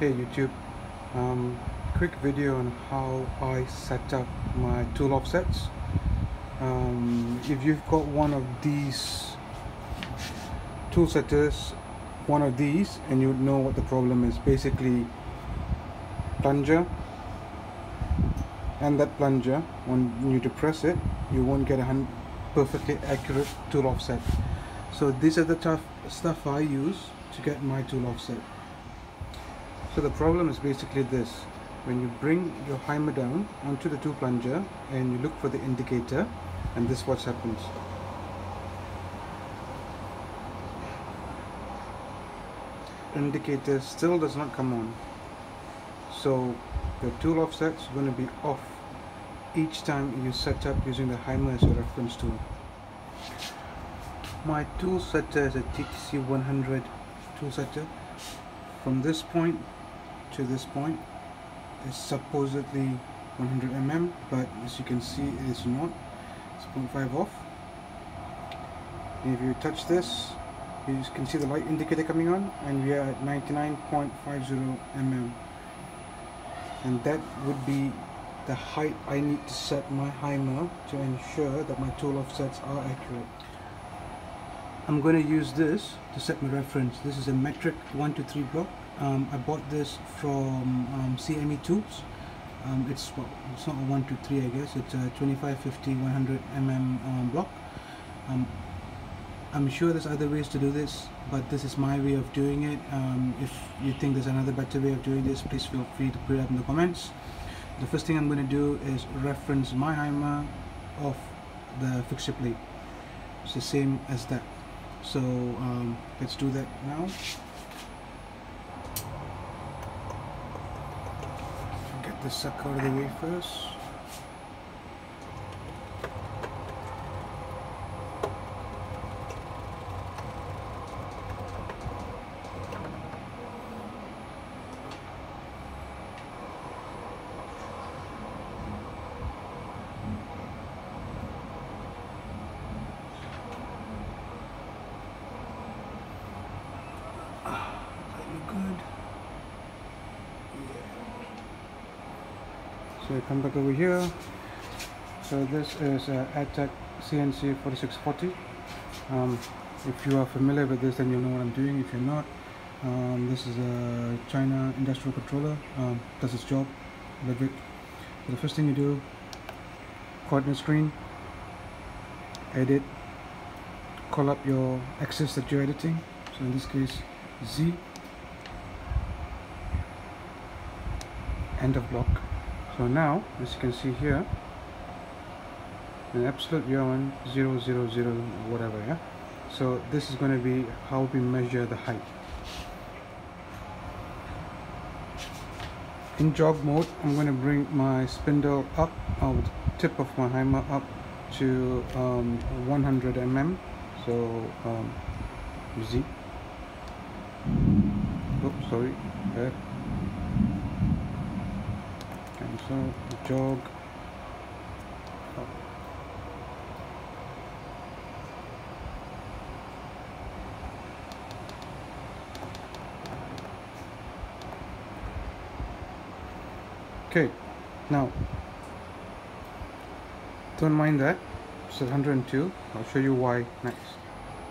Hey YouTube, um, quick video on how I set up my tool offsets. Um, if you've got one of these tool setters, one of these, and you know what the problem is. Basically, plunger and that plunger, when you depress it, you won't get a perfectly accurate tool offset. So these are the tough stuff I use to get my tool offset. So the problem is basically this. When you bring your Haimer down onto the tool plunger and you look for the indicator and this what happens. Indicator still does not come on. So the tool offset is going to be off each time you set up using the Haimer as your reference tool. My tool setter is a TTC 100 tool setter. From this point to this point. Is supposedly 100 mm but as you can see it is not. It's 0.5 off. And if you touch this you can see the light indicator coming on and we are at 99.50 mm and that would be the height I need to set my Haimer to ensure that my tool offsets are accurate I'm going to use this to set my reference this is a metric 1 to 3 block um, I bought this from um, CME Tools. Um, it's well, it's not a 123 I guess, it's a 25, 50, 100 mm um, block. Um, I'm sure there's other ways to do this, but this is my way of doing it. Um, if you think there's another better way of doing this, please feel free to put it up in the comments. The first thing I'm going to do is reference my Haimer of the fixture plate. It's the same as that. So um, let's do that now. Get the suck out of the way first. So come back over here. So this is uh, AdTech CNC 4640 um, if you are familiar with this then you'll know what I'm doing. If you're not um, this is a China industrial controller. Um, does its job. Love it. So the first thing you do coordinate screen edit call up your axis that you're editing. So in this case Z. End of block so now as you can see here. An absolute yarn 0 0 0 whatever yeah? So this is going to be how we measure the height. In jog mode I'm going to bring my spindle up or the tip of my hammer up to um, 100 mm so um, Z oops sorry there so jog okay now don't mind that. It's 102 I'll show you why next.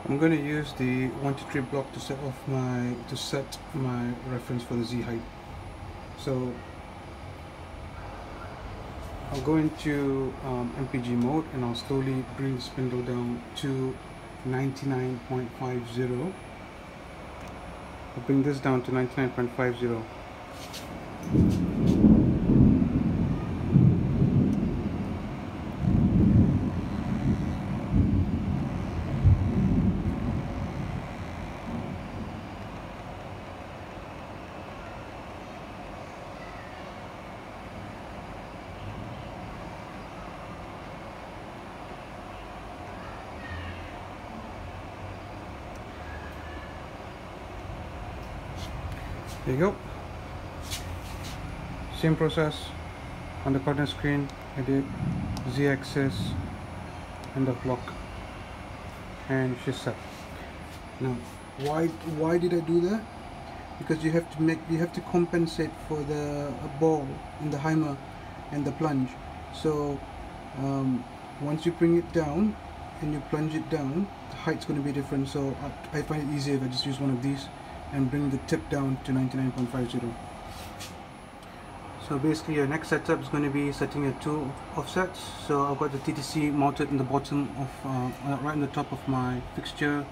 I'm going to use the 123 block to set off my to set my reference for the Z height. So I'll go into um, MPG mode and I'll slowly bring the spindle down to 99.50 I'll bring this down to 99.50 there you go. Same process on the corner screen I did z-axis and the block and she's set. Now why why did I do that? Because you have to make you have to compensate for the ball in the Haimer and the plunge. So um, once you bring it down and you plunge it down the height's going to be different. So I, I find it easier if I just use one of these and bring the tip down to 99.50 so basically your next setup is going to be setting your two offsets. So I've got the TTC mounted in the bottom of uh, right on the top of my fixture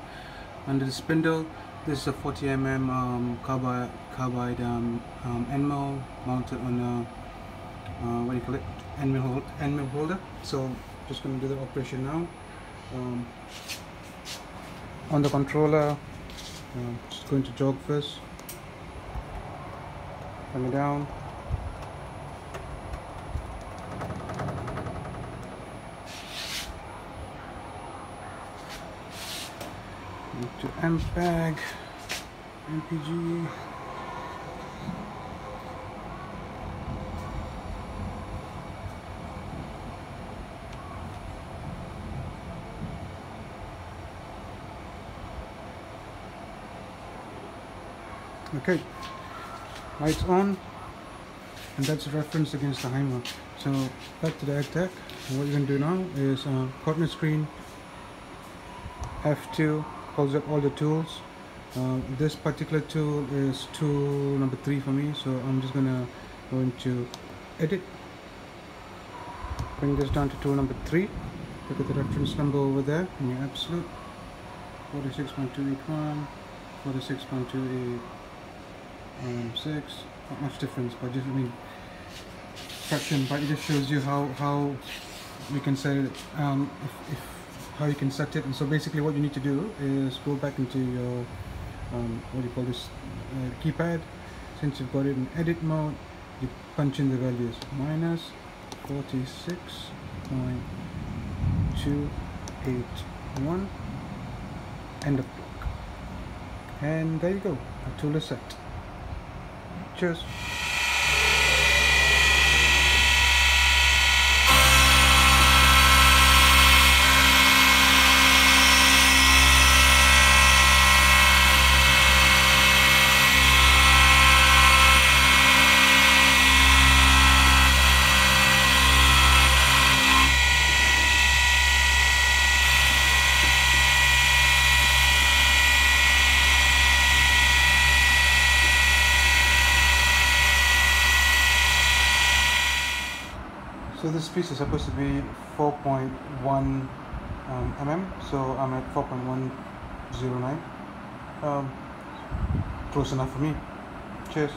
under the spindle. This is a 40mm um, carbide, carbide um, um, end mill mounted on a uh, what do you call it? End mill, hold, end mill holder. So just going to do the operation now. Um, on the controller uh, just going to jog first. Coming down. To MPEG, MPG. Okay, lights on, and that's a reference against the Haimer. So back to the tech. What you're gonna do now is uh, coordinate screen. F2 calls up all the tools. Uh, this particular tool is tool number three for me. So I'm just gonna go into edit. Bring this down to tool number three. Look at the reference number over there in your absolute. 46.281 46.286 um, not much difference but just I mean fraction but it just shows you how how we can set it um, if, if how you can set it. And so basically what you need to do is go back into your um, what do you call this uh, keypad. Since you've got it in edit mode you punch in the values minus 46.281 end of block. And there you go. A tool is set cheers So this piece is supposed to be 4.1 um, mm, so I'm at 4.109. Um, close enough for me. Cheers.